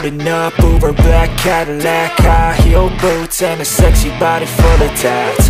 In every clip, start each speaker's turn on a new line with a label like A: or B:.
A: Rolling up, Uber black Cadillac High heel boots and a sexy body full of tats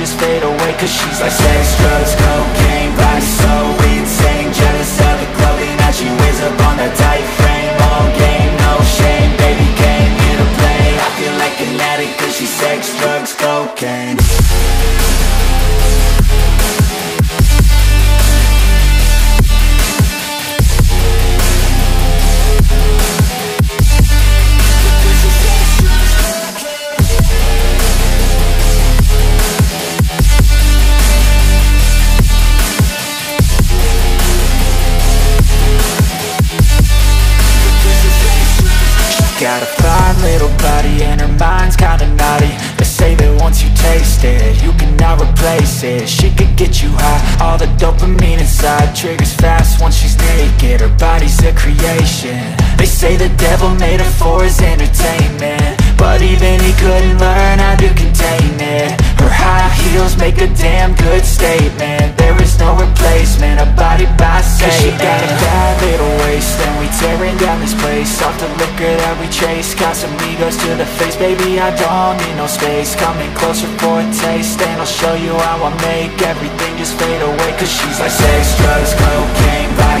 A: just fade away Cause she's like sex, drugs, cocaine Body so it She could get you high, all the dopamine inside Triggers fast once she's naked, her body's a creation. They say the devil made her for his entertainment. But even he couldn't learn how to contain it. Her high heels make a damn good statement. There is no replacement, a body by Satan Cause she got a bad little waist And we tearing down this place. Off the liquor that we chase Casamigos to the face Baby, I don't need no space. Coming closer for a taste And I'll show you how I make everything just fade away. Cause she's like sex, drugs, cocaine Body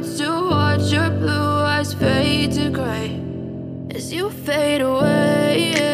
B: to watch your blue eyes fade to gray as you fade away.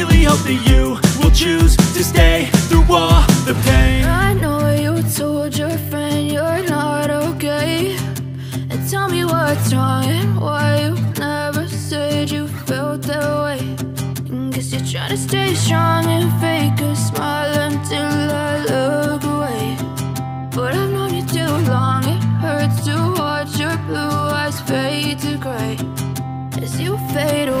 A: that you will choose to stay through all the pain
B: I know you told your friend you're not okay. And tell me what's wrong and why you never said you felt that way. And guess you're trying to stay strong and fake a smile until I look away. But I've known you too long, it hurts to watch your blue eyes fade to gray as you fade away.